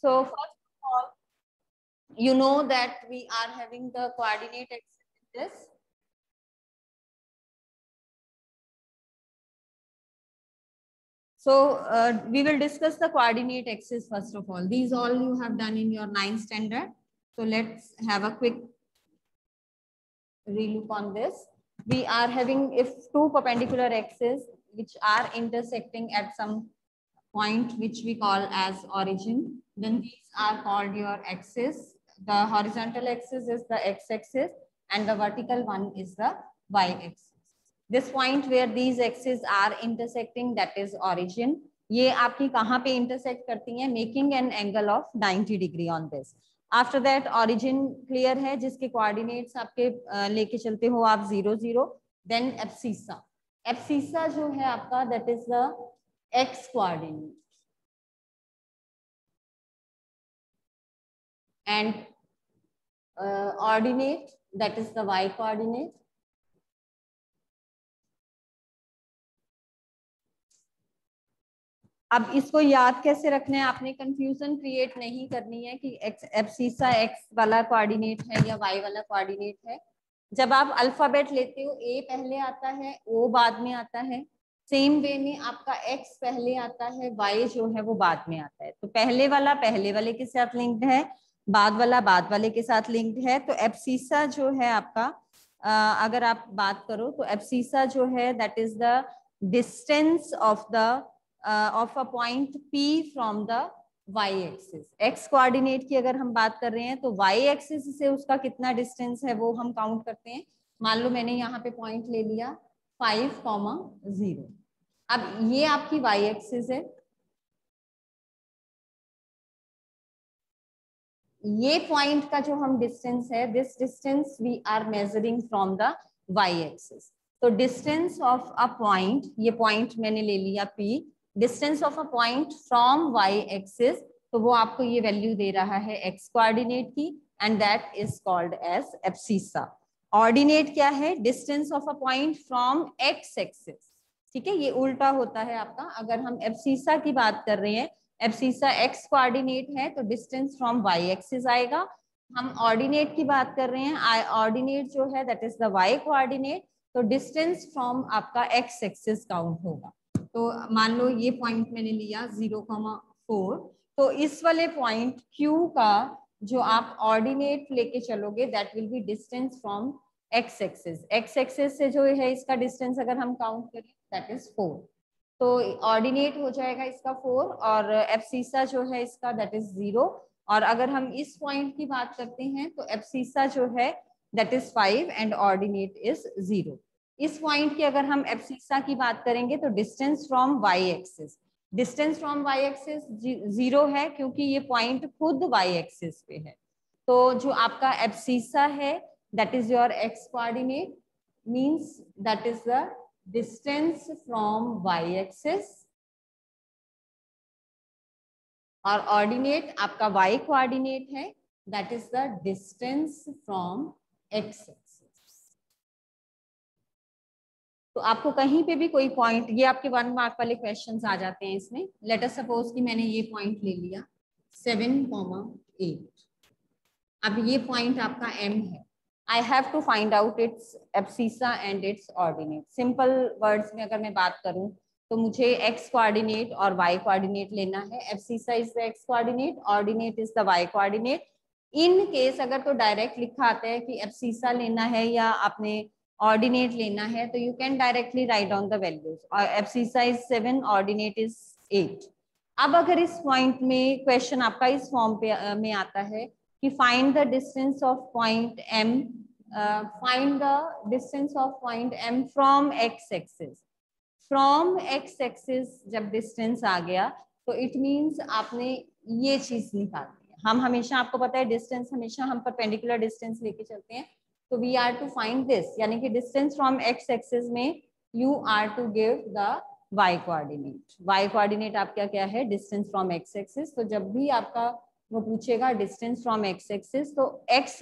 So first of all, you know that we are having the coordinate axis in this. So uh, we will discuss the coordinate axis first of all. These all you have done in your ninth standard. So let's have a quick relook on this. We are having if two perpendicular axes which are intersecting at some point which we call as origin, then these are called your axis. The horizontal axis is the x-axis and the vertical one is the y-axis. This point where these axes are intersecting that is origin. ये आपकी कहाँ पे intersect करती हैं making an angle of 90 degree on this. After that origin clear है जिसके coordinates आपके लेके चलते हो आप zero zero then abscissa abscissa जो है आपका that is the X coordinate and ordinate that is the Y coordinate अब इसको याद कैसे रखना है? आपने कंफ्यूजन क्रिएट नहीं करनी है कि एक्स एफसीसा एक्स वाला कोऑर्डिनेट है या वाई वाला कोऑर्डिनेट है। जब आप अल्फ़ाबेट लेते हो ए पहले आता है ओ बाद में आता है। सेम वे में आपका एक्स पहले आता है वाई जो है वो बाद में आता है। तो पहले वाला पहले वाले के साथ लिंक्ड है बाद वाला बाद वाले के साथ लिंक्ड है। तो एफसीसा जो है आपका आ, अगर आप बात करो तो एफसीसा जो है that is the distance of the of a point P from the Y axis X coordinate की अगर हम बात कर रहे हैं तो वाई एक्सिस से उसका कितना डिस्टेंस है वो हम काउंट करते हैं। मान लो मैंने यहाँ पे पॉइंट ले लिया फाइव कॉमा ज़ीरो अब ये आपकी वाई एक्सिस है। ये पॉइंट का जो हम डिस्टेंस है this distance we are measuring from the Y axis तो डिस्टेंस ऑफ़ अ पॉइंट ये पॉइंट मैंने ले लिया P distance of a point from Y axis तो वो आपको ये वैल्यू दे रहा है एक्स कोऑर्डिनेट की and that is called as abscissa ordinate क्या है? Distance of a point from X axis ठीक है? ये उल्टा होता है आपका। अगर हम एप्सीसा की बात कर रहे हैं एफसीसा एक्स कोऑर्डिनेट है तो डिस्टेंस फ्रॉम वाई एक्सिस आएगा। हम ऑर्डिनेट की बात कर रहे हैं ऑर्डिनेट जो है that is the Y coordinate तो डिस्टेंस फ्रॉम आपका एक्स एक्सिस काउंट होगा। तो मान लो ये पॉइंट मैंने लिया ज़ीरो फोर तो इस वाले पॉइंट क्यू का जो आप ऑर्डिनेट लेके चलोगे that will be distance from x axis x axis से जो है, इसका डिस्टेंस अगर हम काउंट करें दैट इज़ फोर तो ऑर्डिनेट हो जाएगा इसका फोर और एफसीसा जो है इसका दैट इज़ ज़ीरो और अगर हम इस पॉइंट की बात करते हैं तो एफसीसा जो है that is five and ordinate is zero इस पॉइंट की अगर हम एफसीसा की बात करेंगे तो distance from y axis distance from y axis zero है क्योंकि ये पॉइंट खुद वाई एक्सिस पे है. तो जो आपका एफसीसा है that is your x coordinate means that is the distance from y axis और ऑर्डिनेट आपका वाई कोऑर्डिनेट है that is the distance from x तो आपको कहीं पे भी कोई पॉइंट ये आपके वन मार्क वाले क्वेश्चंस आ जाते हैं इसमें. लेट अस सपोज़ कि मैंने ये पॉइंट ले लिया सेवन कॉमा एट अब ये पॉइंट आपका एम है. I have to find out its abscissa and its ordinate simple words में अगर मैं बात करूँ तो मुझे एक्स कोऑर्डिनेट और वाई कोऑर्डिनेट लेना है। Abscissa is the x coordinate ordinate is the y coordinate in case अगर तो डायरेक्ट लिखा आता है कि एफसीसा लेना है या आपने ऑर्डिनेट लेना है तो you can directly write down the values और abscissa is seven ordinate is eight अब अगर इस पॉइंट में क्वेश्चन आपका इस फॉर्म पे में आता है कि find the distance of point M find the distance of point M from x axis from x axis जब डिस्टेंस आ गया तो इट मीन्स आपने ये चीज़ निकालनी है हम हमेशा, आपको पता है डिस्टेंस हमेशा हम परपेंडिकुलर डिस्टेंस लेके चलते हैं। तो we are to find this यानी कि डिस्टेंस फ्रॉम एक्स एक्सिस में you are to give the y coordinate y coordinate आपका क्या है? डिस्टेंस फ्रॉम एक्स एक्सिस तो जब भी आपका वो पूछेगा डिस्टेंस फ्रॉम एक्स एक्सिस तो एक्स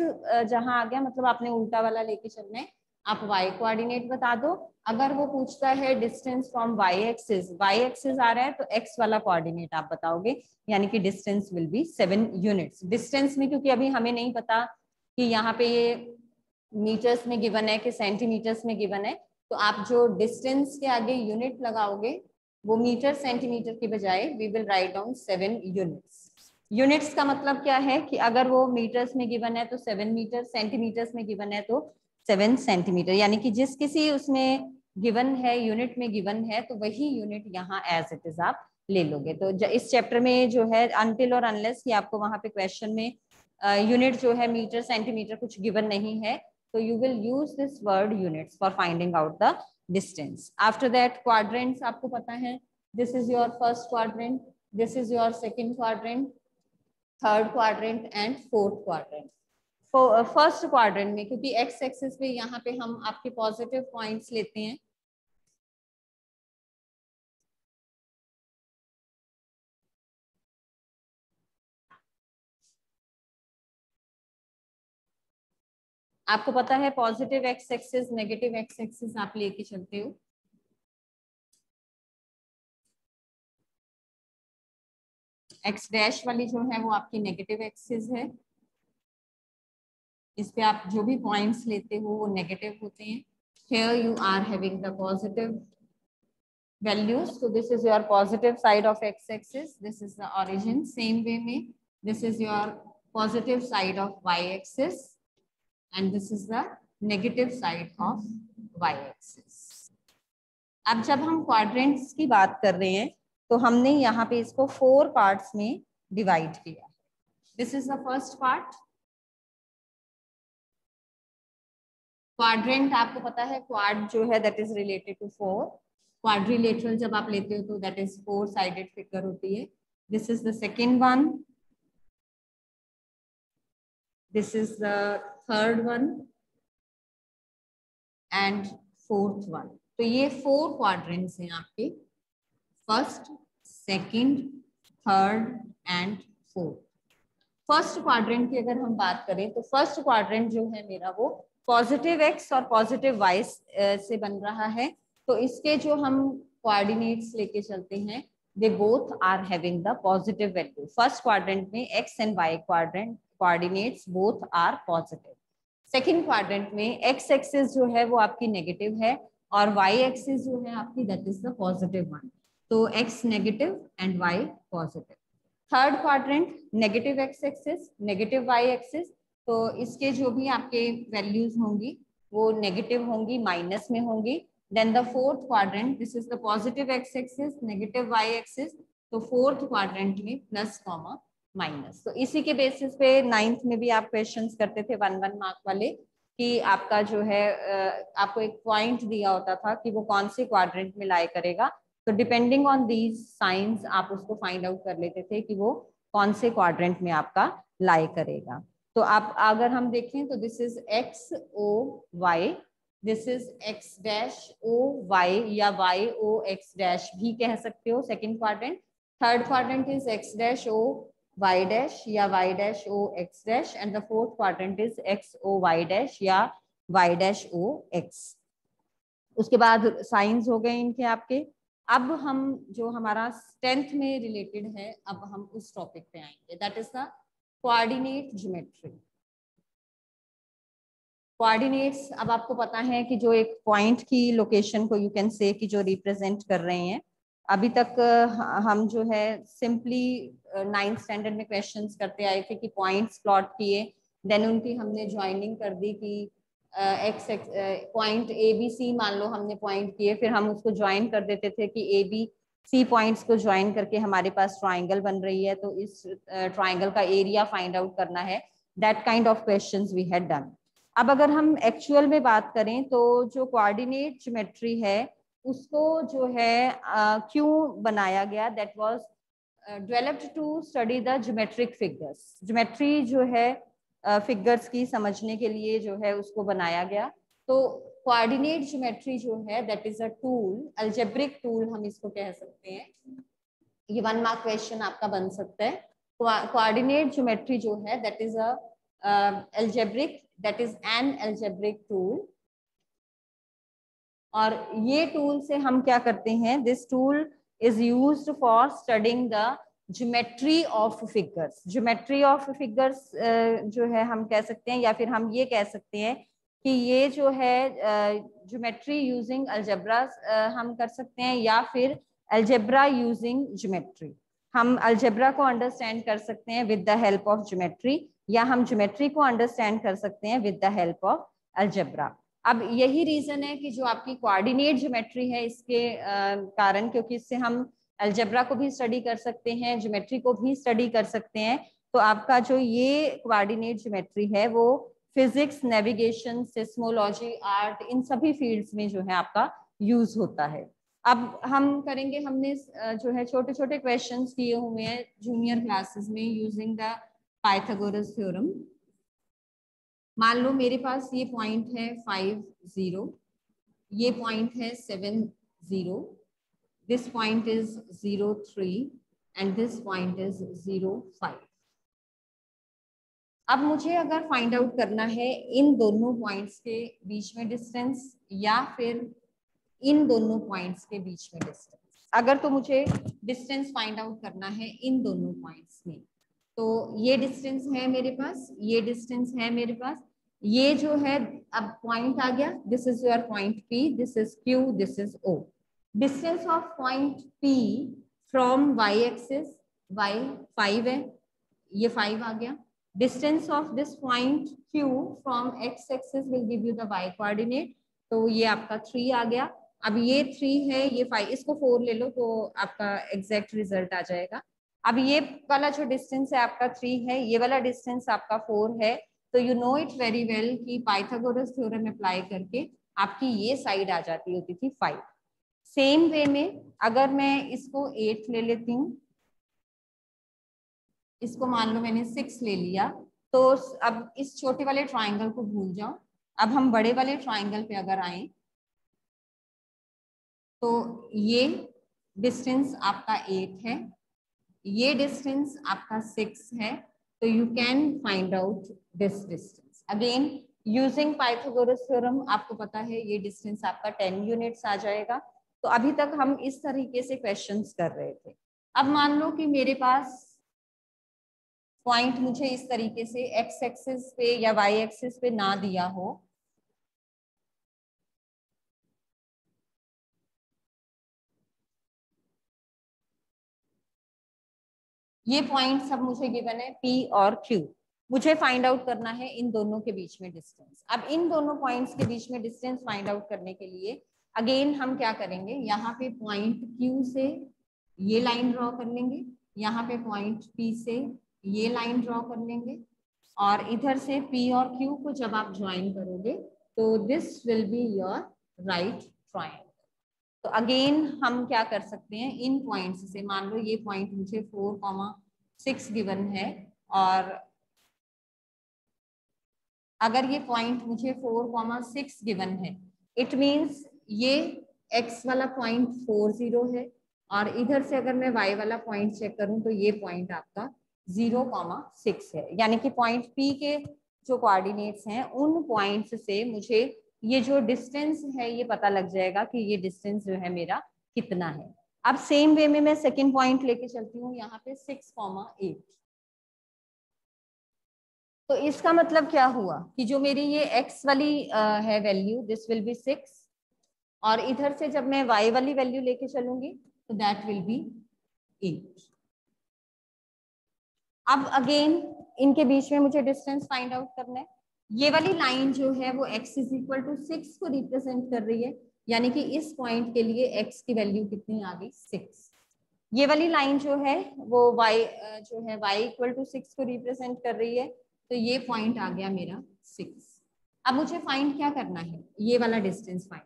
जहाँ आ गया मतलब आपने उल्टा वाला लेके चलना है, आप वाई कोऑर्डिनेट बता दो। अगर वो पूछता है distance from y axis y axis आ रहा है तो एक्स वाला कोऑर्डिनेट आप बताओगे, यानी कि distance will be seven units distance में, क्योंकि अभी हमें नहीं पता कि यहाँ पे ये मीटर्स में गिवन है कि सेंटीमीटर्स में गिवन है तो आप जो डिस्टेंस के आगे यूनिट लगाओगे, वो मीटर सेंटीमीटर की बजाय we will write down seven units units का मतलब क्या है कि अगर वो मीटर्स में गिवन है तो सेवन मीटर सेंटीमीटर्स में गिवन है तो सेवन सेंटीमीटर यानी कि जिस किसी उसमें गिवन है यूनिट में गिवन है तो वही यूनिट यहाँ एज इट इज़ आप ले लोगे। तो इस चैप्टर में जो है अनटिल और अनलेस कि आपको वहाँ पे क्वेश्चन में यूनिट uh, जो है मीटर सेंटीमीटर कुछ गिवन नहीं है तो you will use this word units for finding out the distance after that quadrants आपको पता है this is your first quadrant this is your second quadrant third quadrant and fourth quadrant. First quadrant में, क्योंकि x axis पे यहाँ पे हम आपके पॉजिटिव पॉइंट्स लेते हैं। आपको पता है positive x axis negative x axis आप लेके चलते हो। एक्स डैश वाली जो है वो आपकी नेगेटिव एक्सेस है। इस पे आप जो भी पॉइंट्स लेते हो वो नेगेटिव होते हैं। Here you are having the positive values so this is your positive side of x axis this is the origin same way में this is your positive side of y axis and this is the negative side of y axis अब जब हम quadrants की बात कर रहे हैं तो हमने यहाँ पे इसको फोर पार्ट्स में डिवाइड किया। This is the first part quadrant आपको पता है क्वाड जो है that is related to four quadrilateral जब आप लेते हो तो that is four sided figure होती है। This is the second one this is the third one and fourth one तो ये फोर क्वाड्रेंट्स हैं आपके। First second third and fourth first quadrant की अगर हम बात करें तो फ़र्स्ट क्वाड्रेंट जो है मेरा वो पॉजिटिव एक्स और पॉजिटिव वाई से बन रहा है। तो इसके जो हम कोऑर्डिनेट्स लेके चलते हैं they both are having the positive value first quadrant में x and y quadrant coordinates both are positive second quadrant में एक्स एक्सिस जो है वो आपकी नेगेटिव है और वाई एक्सिस जो है आपकी that is the positive one तो x negative and y positive third quadrant negative x axis negative y axis तो इसके जो भी आपके वैल्यूज़ होंगी, वो नेगेटिव होंगी माइनस में होंगी. Then the fourth quadrant this is the positive x axis negative y axis तो फोर्थ क्वाड्रेंट में प्लस कॉमा माइनस तो इसी के बेसिस पे नाइन्थ में भी आप क्वेश्चंस करते थे वन वन मार्क वाले, कि आपका जो है आपको एक पॉइंट दिया होता था कि वो कौन से क्वाड्रेंट में लाई करेगा. तो डिपेंडिंग ऑन दीज साइंस आप उसको फाइंड आउट कर लेते थे कि वो कौन से क्वाड्रेंट में आपका लाई करेगा। तो आप, अगर हम देखें तो this is x O y this is x dash O y या वाई ओ एक्स डैश भी कह सकते हो second quadrant third quadrant is x dash O y dash या y dash O x dash and the fourth quadrant is x O y dash या Y dash O x उसके बाद science हो गए इनके आपके। अब हम जो हमारा टेंथ में रिलेटेड है, अब हम उस टॉपिक पे आएँगे। That is the coordinate geometry coordinates अब आपको पता है कि जो एक पॉइंट की लोकेशन को यू कैन से कि जो रिप्रेजेंट कर रहे हैं, अभी तक हम जो है सिंपली नाइन्थ स्टैंडर्ड में क्वेश्चंस करते आए थे कि पॉइंट्स प्लॉट किए देन उनकी हमने ज्वाइनिंग कर दी कि x x point A B C मान लो हमने पॉइंट किए, फिर हम उसको ज्वाइन कर देते थे कि ए बी सी पॉइंट्स को ज्वाइन करके हमारे पास ट्राइंगल बन रही है तो इस ट्राइंगल का एरिया फाइंड आउट करना है। That kind of questions we had done अब अगर हम एक्चुअल में बात करें तो जो कोऑर्डिनेट ज्योमेट्री है, उसको जो है क्यों बनाया गया? That was developed to study the geometric figures geometry जो है फिगर्स की समझने के लिए जो है उसको बनाया गया। तो कोऑर्डिनेट ज्योमेट्री जो है that is a tool algebraic tool हम इसको कह सकते हैं। ये वन मार्क क्वेश्चन आपका बन सकता है। कोऑर्डिनेट ज्योमेट्री जो है that is a that is an algebraic tool और ये टूल से हम क्या करते हैं? This tool is use for studying the geometry of figures geometry of figures जो है हम कह सकते हैं या फिर हम ये कह सकते हैं कि ये जो है ज्योमेट्री यूजिंग अल्जेब्रा हम कर सकते हैं या फिर अल्जेब्रा यूजिंग ज्योमेट्री हम अल्जेब्रा को अंडरस्टैंड कर सकते हैं with the help of geometry या हम ज्योमेट्री को अंडरस्टैंड कर सकते हैं with the help of algebra अब यही रीजन है कि जो आपकी कोऑर्डिनेट ज्योमेट्री है इसके कारण क्योंकि इससे हम अल्जेब्रा को भी स्टडी कर सकते हैं ज्योमेट्री को भी स्टडी कर सकते हैं। तो आपका जो ये कोऑर्डिनेट ज्योमेट्री है, वो फिजिक्स नेविगेशन सिस्मोलॉजी आर्ट इन सभी फील्ड्स में जो है आपका यूज़ होता है। अब हम करेंगे, हमने जो है छोटे छोटे क्वेश्चंस किए हुए हैं जूनियर क्लासेस में यूजिंग द पाइथागोरस थ्योरम मान लो मेरे पास ये पॉइंट है फाइव ज़ीरो ये पॉइंट है seven zero this point is zero three and this point is zero five अब मुझे अगर फाइंड आउट करना है इन दोनों पॉइंट्स के बीच में डिस्टेंस या फिर इन दोनों पॉइंट्स के बीच में डिस्टेंस अगर तो मुझे डिस्टेंस फाइंड आउट करना है इन दोनों पॉइंट्स में। तो ये डिस्टेंस है मेरे पास, ये डिस्टेंस है मेरे पास, ये जो है, अब पॉइंट आ गया this is your point P this is Q this is O distance of point P from y axis y five है, ये फाइव आ गया. Distance of this point Q from x axis will give you the y coordinate तो ये आपका three आ गया. अब ये थ्री है, ये फाइव इसको फोर ले लो तो आपका एग्जैक्ट रिज़ल्ट आ जाएगा. अब ये वाला जो डिस्टेंस है आपका थ्री है, ये वाला डिस्टेंस आपका फोर है. तो you know it very well कि पाइथागोरस थ्योरम अप्लाई करके आपकी ये साइड आ जाती होती थी फाइव सेम वे में अगर मैं इसको एट ले लेती हूँ, इसको मान लो मैंने सिक्स ले लिया तो अब इस छोटे वाले ट्राइंगल को भूल जाओ। अब हम बड़े वाले ट्राइंगल पे अगर आए तो ये डिस्टेंस आपका एट है, ये डिस्टेंस आपका सिक्स है तो you can find out this distance again using Pythagoras theorem आपको पता है ये डिस्टेंस आपका टेन यूनिट्स आ जाएगा। तो अभी तक हम इस तरीके से क्वेश्चंस कर रहे थे। अब मान लो कि मेरे पास पॉइंट मुझे इस तरीके से एक्स एक्सिस पे या वाई एक्सिस पे ना दिया हो। ये पॉइंट सब मुझे गिवन है पी और क्यू मुझे फाइंड आउट करना है इन दोनों के बीच में डिस्टेंस अब इन दोनों पॉइंट्स के बीच में डिस्टेंस फाइंड आउट करने के लिए अगेन हम क्या करेंगे? यहाँ पे पॉइंट क्यू से ये लाइन ड्रॉ कर लेंगे। यहाँ पे पॉइंट पी से ये लाइन ड्रॉ कर लेंगे। और इधर से पी और क्यू को जब आप ज्वाइन करोगे तो this will be your right triangle तो अगेन हम क्या कर सकते हैं? इन पॉइंट्स से, मान लो ये पॉइंट मुझे फोर कॉमा सिक्स गिवन है, और अगर ये पॉइंट मुझे फोर कॉमा सिक्स गिवन है इट मीन्स ये एक्स वाला पॉइंट फोर ज़ीरो है और इधर से अगर मैं वाई वाला पॉइंट चेक करूँ तो ये पॉइंट आपका ज़ीरो कॉमा सिक्स है। यानी कि पॉइंट पी के जो कोऑर्डिनेट्स हैं उन पॉइंट्स से मुझे ये जो डिस्टेंस है ये पता लग जाएगा कि ये डिस्टेंस जो है मेरा कितना है। अब सेम वे में मैं सेकेंड पॉइंट लेके चलती हूँ यहाँ पे सिक्स कॉमा एट तो इसका मतलब क्या हुआ कि जो मेरी ये एक्स वाली आ, है value this will be six और इधर से जब मैं वाई वाली वैल्यू लेके चलूँगी तो दैट विल बी एट अब अगेन इनके बीच में मुझे डिस्टेंस फाइंड आउट करना है। ये वाली लाइन जो है, वो x is equal to six को रिप्रेजेंट कर रही है। यानी कि इस पॉइंट के लिए x की वैल्यू कितनी आ गई? सिक्स ये वाली लाइन जो है, वो y जो है, y इक्वल टू सिक्स को रिप्रेजेंट कर रही है। तो ये पॉइंट आ गया मेरा सिक्स अब मुझे फाइंड क्या करना है? ये वाला distance find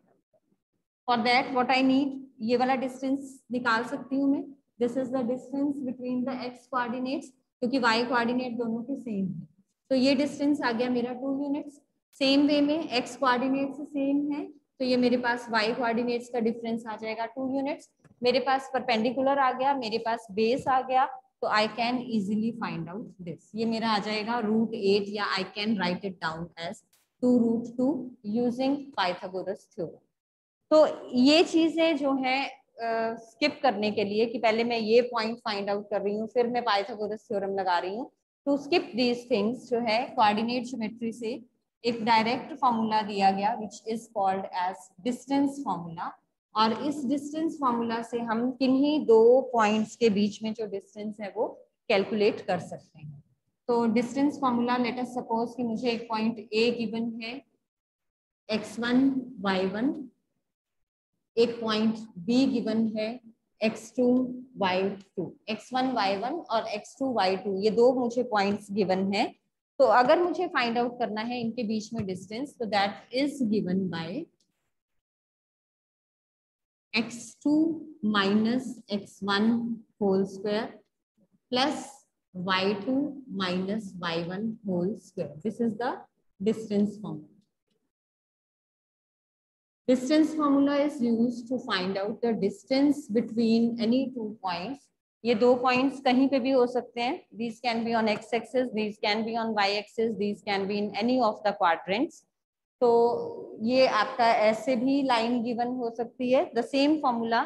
for that what I need ये वाला डिस्टेंस निकाल सकती हूँ मैं. This is the distance between the x coordinates क्योंकि वाई कोऑर्डिनेट दोनों के सेम है. तो ये डिस्टेंस आ गया मेरा टू यूनिट्स सेम वे में एक्स कोऑर्डिनेट सेम है तो ये मेरे पास वाई कोऑर्डिनेट्स का डिफरेंस आ जाएगा टू यूनिट्स मेरे पास परपेंडिकुलर आ गया, मेरे पास बेस आ गया तो I can easily find out this ये मेरा आ जाएगा रूट एट या I can write it down as two root two using Pythagoras theorem तो ये चीज़ें जो है स्किप uh, करने के लिए कि पहले मैं ये पॉइंट फाइंड आउट कर रही हूँ फिर मैं पाइथागोरस थ्योरम लगा रही हूँ टू स्किप दीज थिंग्स जो है कोऑर्डिनेट ज्योमेट्री से एक डायरेक्ट फॉर्मूला दिया गया which is called as distance formula और इस डिस्टेंस फॉर्मूला से हम किन्हीं दो पॉइंट्स के बीच में जो डिस्टेंस है वो कैलकुलेट कर सकते हैं। तो distance formula let us suppose कि मुझे एक पॉइंट ए गिवन है x1 y1 एक पॉइंट बी गिवन है x2 y2 x1 y1 और x2 y2 ये दो मुझे पॉइंट्स गिवन है तो अगर मुझे फाइंड आउट करना है इनके बीच में डिस्टेंस तो that is given by x2 minus x1 whole square plus y y2 minus y1 whole square. This is the distance formula. Distance formula is used to find out the distance between any two points. ये दो points कहीं पे भी हो सकते हैं these can be on x axis these can be on y axis these can be in any of the quadrants तो ये आपका ऐसे भी लाइन गिवन हो सकती है the same formula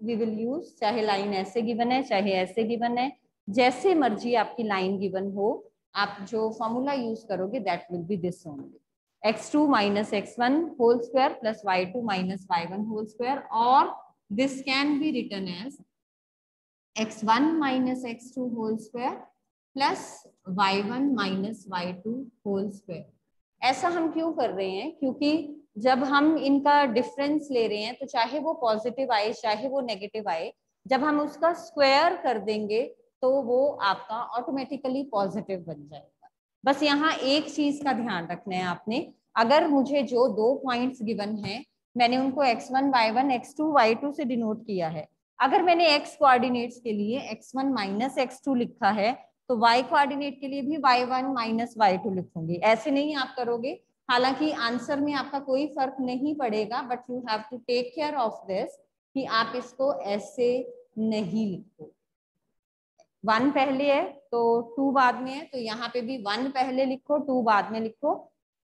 we will use चाहे लाइन ऐसे गिवन है चाहे ऐसे गिवन है जैसे मर्ज़ी आपकी लाइन गिवन हो आप जो फॉर्मूला यूज़ करोगे that will be this only x2 minus x1 whole square plus y2 minus y1 whole square or this can be written as x1 minus x2 whole square plus y1 minus y2 whole square ऐसा हम क्यों कर रहे हैं क्योंकि जब हम इनका डिफरेंस ले रहे हैं तो चाहे वो पॉजिटिव आए चाहे वो नेगेटिव आए जब हम उसका स्क्वायर कर देंगे तो वो आपका ऑटोमेटिकली पॉजिटिव बन जाएगा बस यहाँ एक चीज़ का ध्यान रखना है आपने। अगर मुझे जो दो पॉइंट्स गिवन है, मैंने उनको x1 y1 x2 y2 से डिनोट किया है। अगर मैंने x कोऑर्डिनेट्स के लिए x1 वन माइनस एक्स लिखा है तो y कोऑर्डिनेट के लिए भी y1 वन माइनस वाई लिखूँगी। ऐसे नहीं आप करोगे। हालाँकि आंसर में आपका कोई फ़र्क नहीं पड़ेगा but you have to take care of this कि आप इसको ऐसे नहीं लिखो वन पहले है तो टू बाद में है तो यहाँ पे भी वन पहले लिखो, टू बाद में लिखो।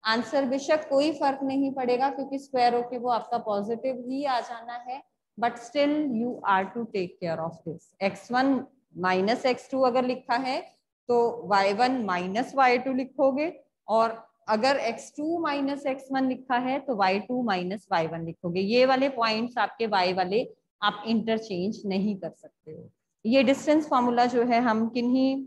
आंसर बेशक कोई फ़र्क नहीं पड़ेगा, क्योंकि स्क्वायर होके वो आपका पॉजिटिव ही आ जाना है but still you are to take care of this x one minus x two अगर लिखा है तो y one minus y two लिखोगे, और अगर x two minus x one लिखा है तो y two minus y one लिखोगे। ये वाले पॉइंट्स आपके वाई वाले आप इंटरचेंज नहीं कर सकते हो। ये डिस्टेंस फार्मूला जो है, हम किन्हीं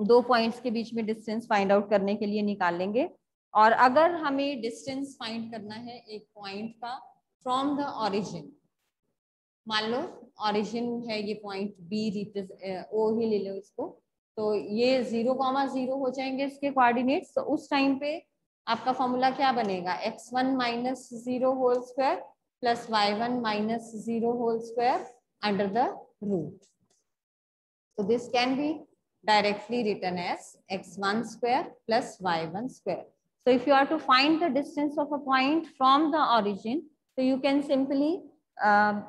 दो पॉइंट्स के बीच में डिस्टेंस फाइंड आउट करने के लिए निकालेंगे। और अगर हमें डिस्टेंस फाइंड करना है एक पॉइंट का फ्रॉम द ऑरिजिन मान लो ऑरिजिन है ये पॉइंट बी ओ ही ले लो इसको तो ये ज़ीरो कॉमा ज़ीरो हो जाएँगे इसके कोऑर्डिनेट्स तो उस टाइम पे आपका फॉर्मूला क्या बनेगा? X one minus zero whole square plus y one minus zero whole square under the root. So this can be directly written as x1 square plus y1 square. So if you are to find the distance of a point from the origin, so you can simply uh,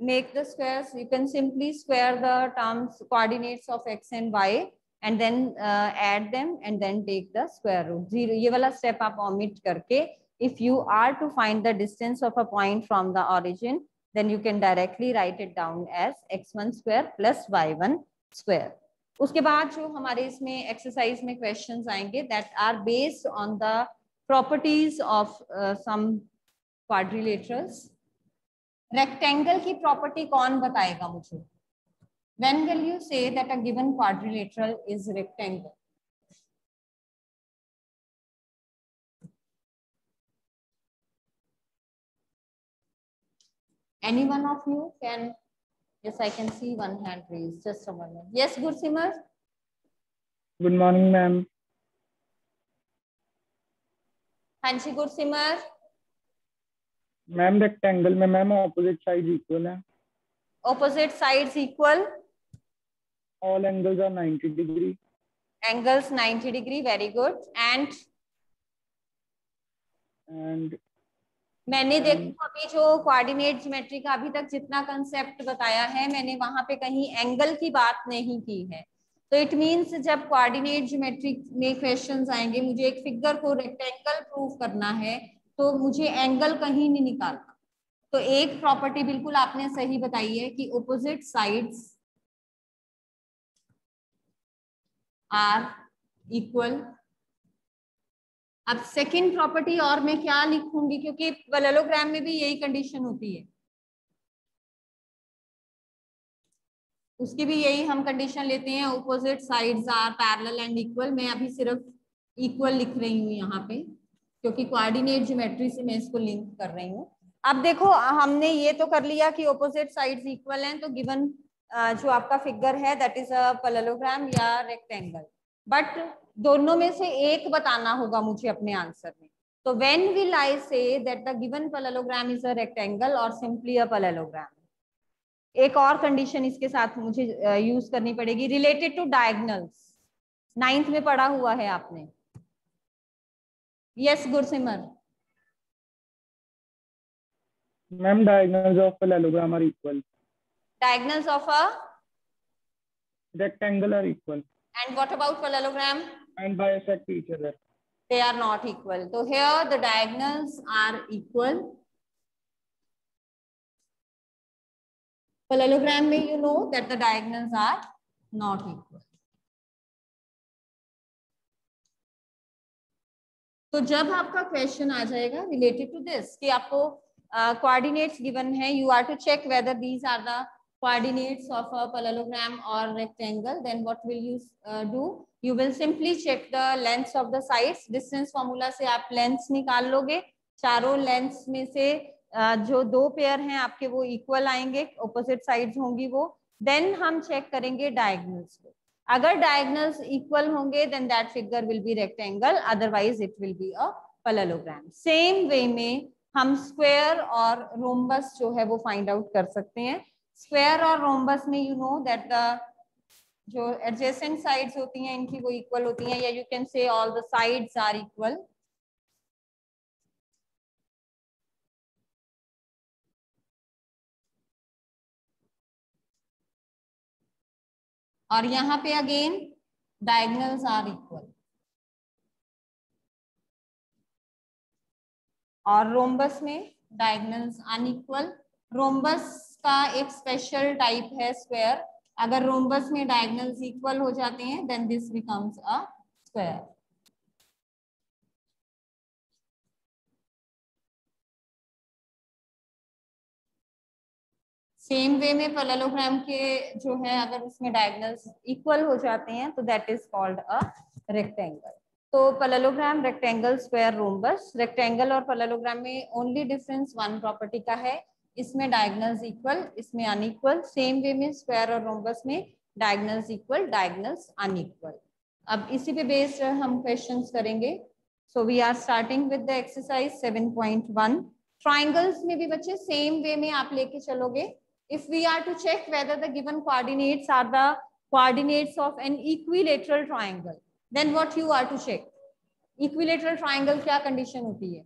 make the squares, you can simply square the terms coordinates of x and y and then uh, add them and then take the square root. Zero, ये वाला step आप omit करके if you are to find the distance of a point from the origin, then you can directly write it down as x1 square plus y1 square. उसके बाद जो हमारे इसमें exercise में क्वेश्चंस आएँगे that are based on the properties of some quadrilaterals rectangle की property कौन बताएगा मुझे when will you say that a given quadrilateral is rectangle Any one of you can, yes, I can see one hand raised. Just a moment. Yes, good Simmer. Good morning, ma'am. Hanshi, good Simmer. Ma'am, rectangle में ma'am opposite sides equal है. Opposite sides equal. All angles are 90 degree. Angles 90 degree, very good. And and मैंने देखो अभी जो coordinate geometry का अभी तक जितना कंसेप्ट बताया है मैंने वहाँ पे कहीं एंगल की बात नहीं की है। तो इट मींस जब कोऑर्डिनेट ज्योमेट्री में क्वेश्चंस आएँगे मुझे एक फिगर को रेक्टेंगल प्रूव करना है तो मुझे एंगल कहीं नहीं निकालना। तो एक प्रॉपर्टी बिल्कुल आपने सही बताई है कि ओपोजिट साइड्स आर इक्वल अब सेकंड प्रॉपर्टी और मैं क्या लिखूँगी? क्योंकि पैरेललोग्राम में भी यही कंडीशन होती है। उसकी भी यही हम कंडीशन लेते हैं। Opposite sides are parallel and equal मैं अभी सिर्फ़ इक्वल लिख रही हूँ यहाँ पे, क्योंकि कोऑर्डिनेट ज्योमेट्री से मैं इसको लिंक कर रही हूँ। अब देखो, हमने ये तो कर लिया कि ओपोजिट साइड्स इक्वल हैं तो गिवन जो आपका फिगर है दैट इज़ अ पैरेललोग्राम या रेक्टेंगल बट दोनों में से एक बताना होगा मुझे अपने आंसर में। तो when will I say that the given parallelogram is a rectangle और सिंपली अ पैरेललोग्राम एक और कंडीशन इसके साथ मुझे यूज़ करनी पड़ेगी। रिलेटेड टू डायगनल्स नाइन्थ में पढ़ा हुआ है आपने। Yes Gursimar ma'am diagonals of parallelogram are equal diagonals of a rectangle are equal and what about parallelogram and bisect each other they are not equal so here the diagonals are equal parallelogram में you know that the diagonals are not equal तो जब आपका question आ जाएगा related to this कि आपको coordinates given है you are to check whether these are the coordinates of a parallelogram or rectangle then what will you uh, do? You will simply check the lengths of the sides. Distance formula से आप lengths निकाल लोगे। चारों lengths में से uh, जो दो pair हैं आपके वो इक्वल आएँगे। ऑपोजिट साइड्स होंगी वो। देन हम चेक करेंगे डायगनल्स को। अगर डायगनल्स इक्वल होंगे then that figure will be rectangle otherwise it will be a parallelogram same way में हम स्क्वायर और रोम्बस जो है वो फाइंड आउट कर सकते हैं। स्क्वायर और रोम्बस में यू नो दैट द जो एडजेसेंट साइड्स होती हैं, इनकी वो इक्वल होती हैं, या you can say all the sides are equal और यहाँ पे अगेन डायगनल्स आर इक्वल और रोम्बस में डायगनल्स अनइक्वल रोम्बस का एक स्पेशल टाइप है स्क्वायर अगर रोम्बस में डायगनल्स इक्वल हो जाते हैं then this becomes a square same way में पैरेललोग्राम के जो है, अगर उसमें डायगनल्स इक्वल हो जाते हैं तो that is called a rectangle तो parallelogram rectangle square rhombus rectangle और पैरेललोग्राम में ओनली डिफरेंस वन प्रॉपर्टी का है. इसमें डायग्नल इक्वल इसमें अनइक्वल सेम वे में स्क्वायर और रोमबस में डायग्नल इक्वल डायगनल्स अनईक्वल अब इसी पे बेस्ड हम क्वेश्चन करेंगे. So we are starting with the exercise seven point one triangles में भी बच्चे सेम वे में आप लेके चलोगे. If we are to check whether the given coordinates are the coordinates of an equilateral triangle then what you are to check equilateral triangle क्या condition होती है?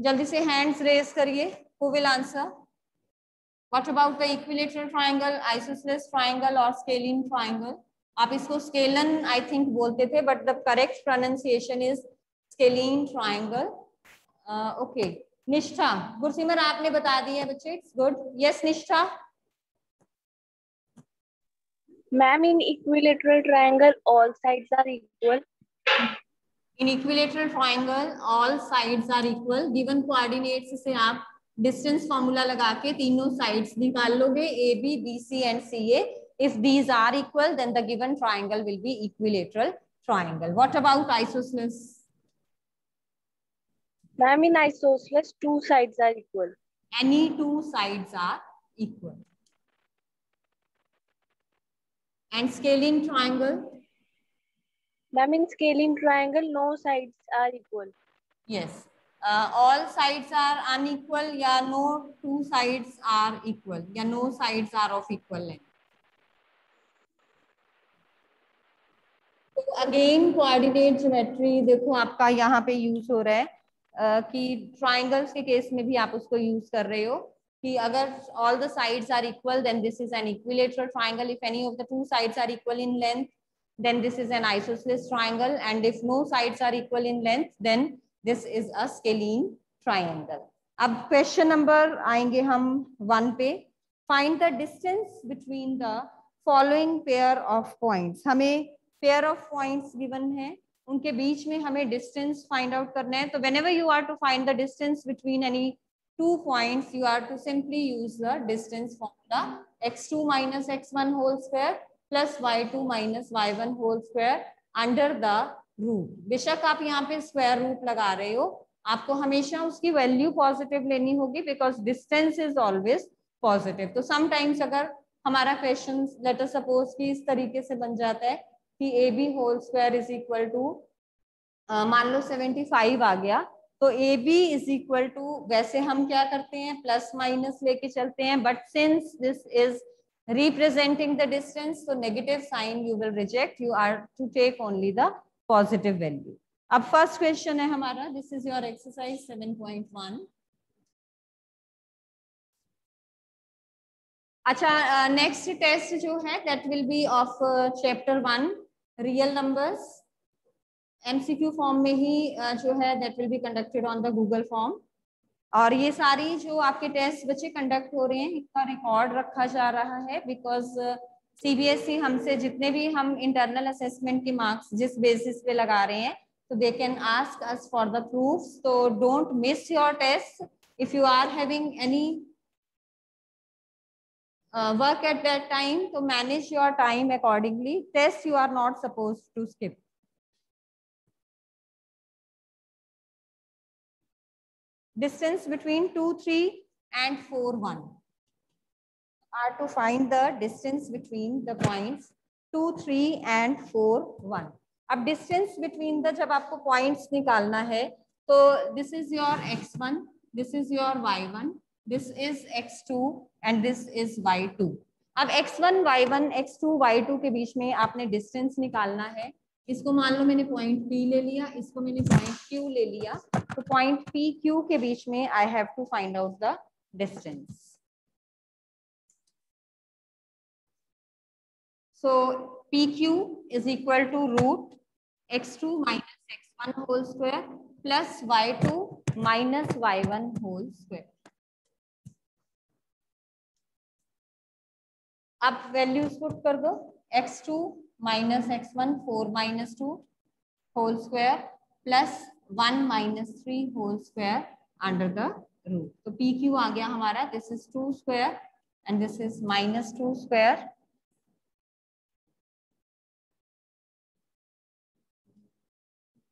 जल्दी से हैंड्स रेज करिए। Who will answer what about the equilateral triangle isosceles triangle और scalene triangle आप इसको scalene I think बोलते थे but the correct pronunciation is scalene triangle okay Nishtha Gursimar आपने बता दी है बच्चे it's good yes Nishtha? Ma'am in equilateral triangle all sides are equal in equilateral triangle all sides are equal given coordinates से आप distance formula लगा के तीनों साइड्स निकाल लोगे A B B C and C A if these are equal then the given triangle will be equilateral triangle what about isosceles ma'am in isosceles two sides are equal any two sides are equal and scalene triangle Ma'am, in scalene triangle, no sides are equal. Yes. Uh, all sides are unequal Yeah, no two sides are equal Yeah, no sides are of equal length. Again coordinate geometry देखो आपका यहाँ पे use हो रहा है कि triangles के case में भी आप उसको यूज़ कर रहे हो कि अगर all the sides are equal then this is an equilateral triangle if any of the two sides are equal in length then this is an isosceles triangle, and if no sides are equal in length, then this is a scalene triangle. अब question number आएँगे हम one पे. Find the distance between the following pair of points हमें pair of points given है. उनके बीच में हमें distance find out करना है. तो whenever you are to find the distance between any two points you are to simply use the distance formula x2 minus x1 whole square plus y2 minus y1 whole square under the root. बेशक आप यहाँ पे square root लगा रहे हो, आपको हमेशा उसकी वैल्यू पॉजिटिव लेनी होगी because distance is always positive तो समटाइम्स अगर हमारा क्वेश्चन लेटर सपोज़ कि इस तरीके से बन जाता है कि A B whole square is equal to मान लो 75 आ गया तो A B is equal to वैसे हम क्या करते हैं प्लस माइनस लेके चलते हैं but since this is representing the distance so negative sign you will reject. You are to take only the positive value. अब फ़र्स्ट क्वेश्चन है हमारा दिस इज़ योर एक्सरसाइज 7.1 अच्छा नेक्स्ट uh, टेस्ट जो है that will be of chapter one real numbers MCQ form में ही uh, जो है that will be conducted on the Google form और ये सारी जो आपके टेस्ट बच्चे कंडक्ट हो रहे हैं इनका रिकॉर्ड रखा जा रहा है बिकॉज़ सीबीएसई uh, हमसे जितने भी हम इंटरनल असेसमेंट के मार्क्स जिस बेसिस पे लगा रहे हैं तो they can ask us for the proof तो don't miss your test if you are having any work at that time तो manage your time accordingly test you are not suppose to skip distance between 2 3 and 4 1 are to find the distance between the points 2 3 and 4 1 अब distance between the जब आपको points निकालना है तो this is your x1 this is your y1 this is x2 and this is y2 अब x1 y1 x2 y2 के बीच में आपने डिस्टेंस निकालना है इसको मान लो मैंने पॉइंट पी ले लिया, इसको मैंने पॉइंट क्यू ले लिया तो पॉइंट पी क्यू के बीच में I have to find out the distance so P Q is equal to root x two minus x one whole square plus y two minus y one whole square अब values put कर दो x two minus x one four minus two whole square plus one minus three whole square under the root तो P Q आ गया हमारा this is two square and this is minus two square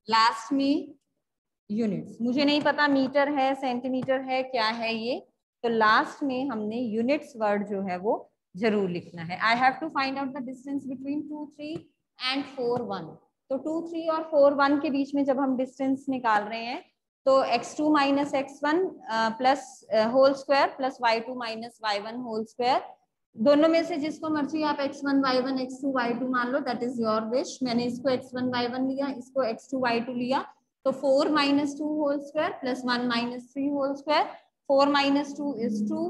last में units मुझे नहीं पता metre है centimetre है, क्या है ये? तो लास्ट में हमने यूनिट्स वर्ड जो है वो ज़रूर लिखना है। I have to find out the distance between two three and four one तो टू थ्री और फोर वन के बीच में जब हम डिस्टेंस निकाल रहे हैं तो x two minus x one plus whole square plus y two minus y one whole square दोनों में से जिसको मर्ज़ी आप x one y one x two y two मान लो दैट इज़ योर विश मैंने इसको एक्स वन वाई वन लिया, इसको एक्स टू वाई टू लिया तो four minus two whole square plus one minus three whole square four minus two is two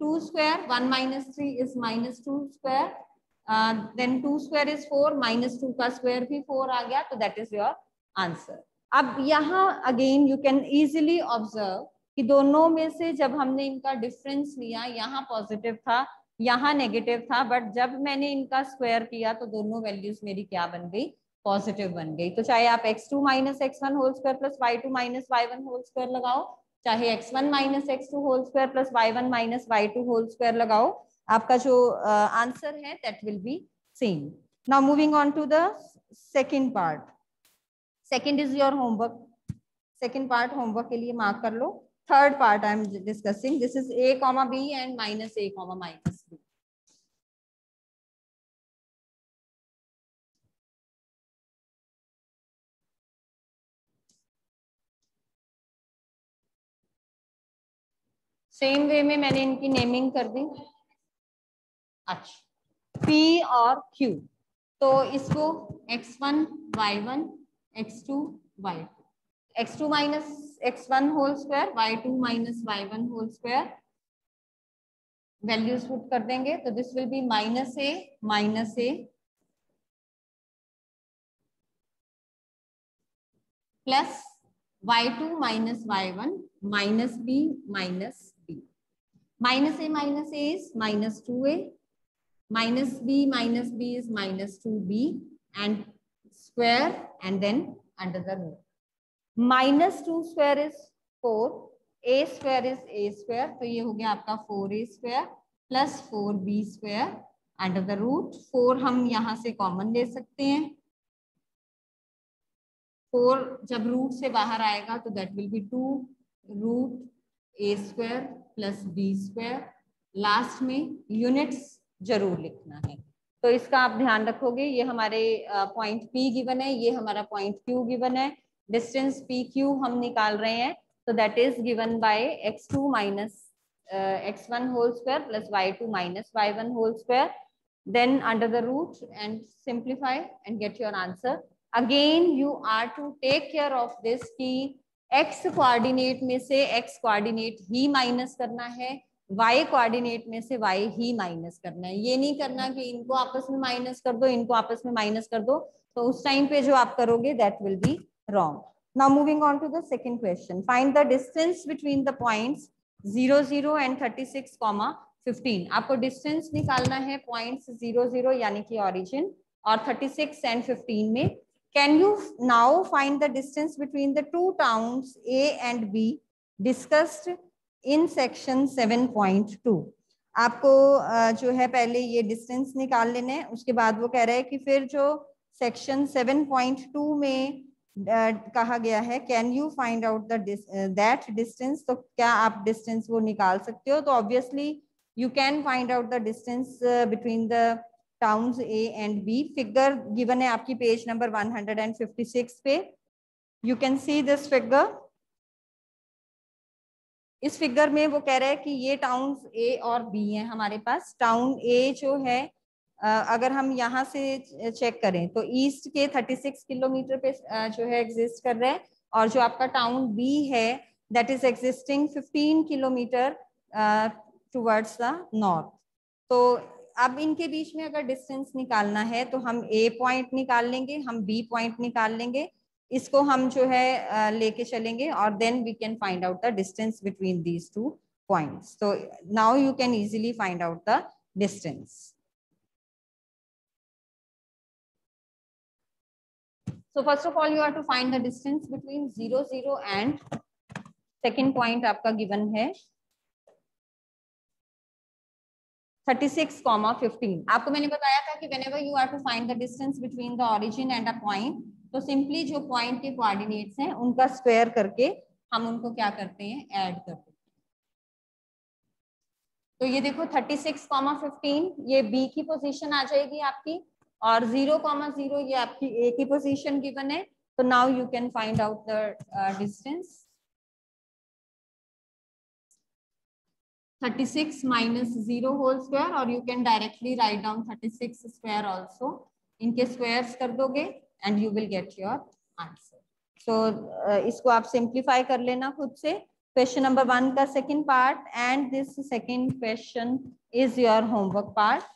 two square one minus three is minus two square then two square is four minus two का square भी four आ गया तो that is your answer अब यहाँ again you can easily observe कि दोनों में से जब हमने इनका डिफरेंस लिया, यहाँ पॉजिटिव था, यहाँ नेगेटिव था बट जब मैंने इनका स्क्वायर किया तो दोनों वैल्यूज़ मेरी क्या बन गई? पॉजिटिव बन गई। तो चाहे आप x two minus x one whole square plus y two minus y one whole square लगाओ चाहे x one minus x two whole square plus y one minus y two whole square लगाओ, आपका जो आंसर है that will be same now moving on to the second part second is your homework second part homework के लिए mark कर लो. Third part I am discussing this is a comma b and minus a comma minus b same way में मैंने इनकी naming कर दी। अच्छा। P और Q तो इसको x1 y1 x2 y2 x2 minus x one whole square y two minus y one whole square values put कर देंगे। तो this will be minus a minus a plus y2 minus y1 minus b minus b. Minus a minus a is minus 2a. Minus b minus b is minus 2b and square and then under the root. Minus 2 square is 4. a square is a square. तो ये हो गया आपका 4a square plus 4b square under the root. 4 हम यहाँ से common ले सकते हैं फोर जब रूट से बाहर आएगा तो that will be two root a square plus b square last में यूनिट्स ज़रूर लिखना है। तो इसका आप ध्यान रखोगे, ये हमारे पॉइंट पी गिवन है, ये हमारा पॉइंट क्यू गिवन है। डिस्टेंस पी क्यू हम निकाल रहे हैं तो that is given by x two minus x one whole square plus y two minus y one whole square then under the root and simplify and get your answer. Again you are to take care of this की x coordinate में से x coordinate ही minus करना है Y coordinate में से y ही minus करना है। ये नहीं करना कि इनको आपस में माइनस कर दो, इनको आपस में माइनस कर दो तो उस टाइम पे जो आप करोगे that will be wrong now moving on to the second question find the distance between the points zero zero and thirty six comma fifteen आपको डिस्टेंस निकालना है पॉइंट्स ज़ीरो ज़ीरो यानी कि ऑरिजिन और थर्टी सिक्स एंड फिफ्टीन में Can you now find the distance between the two towns, A and B, discussed in section 7.2? आपको जो है पहले ये डिस्टेंस निकाल लेने उसके बाद वो कह रहे हैं कि फिर जो सेक्शन 7.2 में कहा गया है can you find out the that distance तो क्या आप डिस्टेंस वो निकाल सकते हो तो obviously you can find out the distance between the towns A and B figure given है आपकी पेज नंबर 156 पे. You can see this figure इस फिगर में वो कह रहे हैं कि ये टाउन्स ए और बी हैं हमारे पास. टाउन ए जो है अगर हम यहाँ से चेक करें तो ईस्ट के 36 किलोमीटर पे जो है एग्जिस्ट कर रहे हैं और जो आपका टाउन बी है that is existing 15 kilometre towards the north तो अब इनके बीच में अगर डिस्टेंस निकालना है तो हम ए पॉइंट निकाल लेंगे, हम बी पॉइंट निकाल लेंगे, इसको हम जो है लेके चलेंगे, और then we can find out the distance between these two points तो now you can easily find out the distance so, first of all, you have to find the distance between 0 0 and second point आपका given है। 36 comma 15 आपको मैंने बताया था कि whenever you are to find the distance between the origin and a point तो simply जो point के कोऑर्डिनेट्स हैं, उनका स्क्वायर करके हम उनको क्या करते हैं? ऐड करते हैं. तो ये देखो 36 कॉमा 15 ये बी की पोजीशन आ जाएगी आपकी और ज़ीरो कॉमा ज़ीरो ये आपकी ए की पोजीशन गिवन है. तो now you can find out the distance 36 minus 0 whole square or you can directly write down 36 square also इनके squares कर दोगे and you will get your answer so uh, इसको आप simplify कर लेना खुद से question number one का second part and this second question is your homework part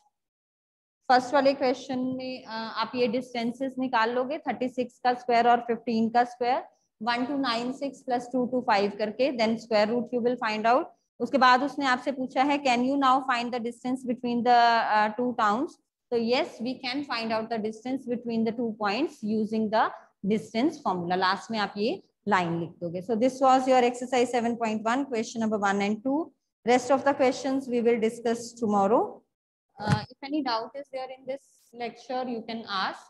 first वाले क्वेश्चन में uh, आप ये डिस्टेंसेस निकाल लोगे 36 का स्क्वायर और 15 का स्क्वायर 1 टू 9 6 प्लस 2 टू 5 करके then square root you will find out उसके बाद उसने आपसे पूछा है can you now find the distance between the two towns तो yes we can find out the distance between the two points using the distance formula last में आप ये लाइन लिख दोगे। So this was your exercise 7.1 question number 1 and 2 rest of the questions we will discuss tomorrow. Uh, if any doubt is in this lecture you can ask.